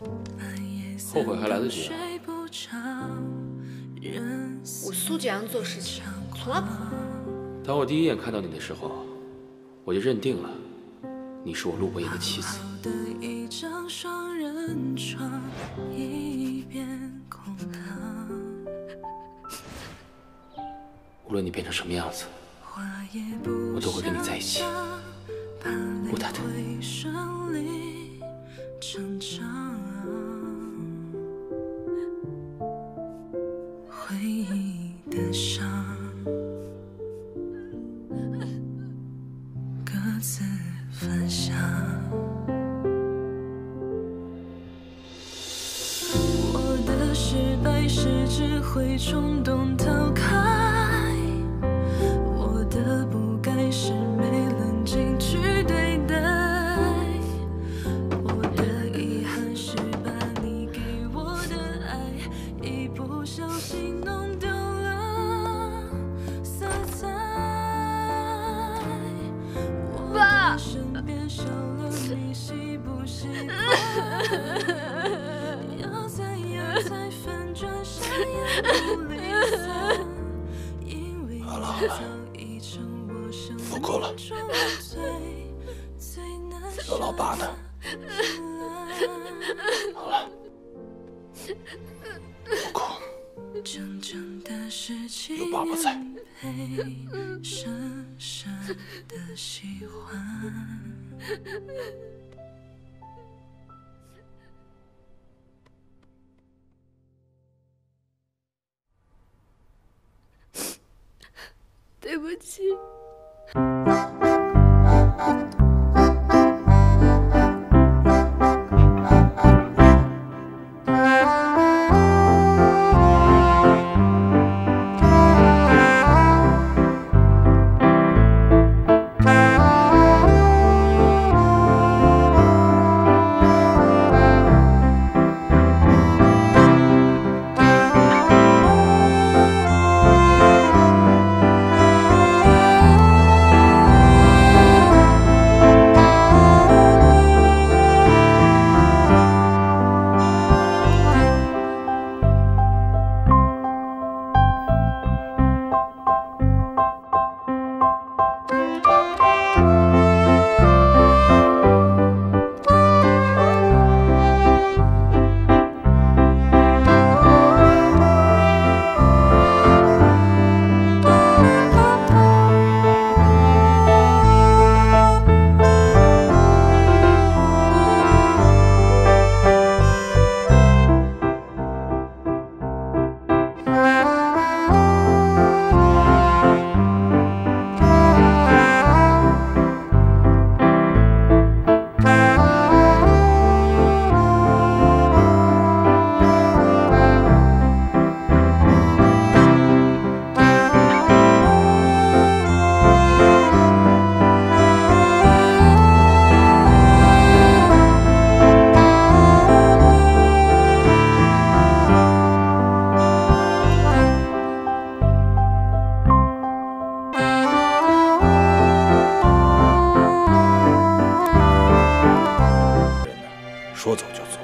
后悔还来得及啊！我苏锦阳做事情从来不后悔。当我第一眼看到你的时候，我就认定了你是我陆伯言的妻子。无论你变成什么样子，我都会跟你在一起。陆太太。自分享。我的失败是只会冲动逃开，身边少了你喜不喜欢？要怎样才反转善也不离散？因为好了好了，不哭了，有老爸呢。好了，不哭，有爸爸在。深深的喜欢。对不起。说走就走。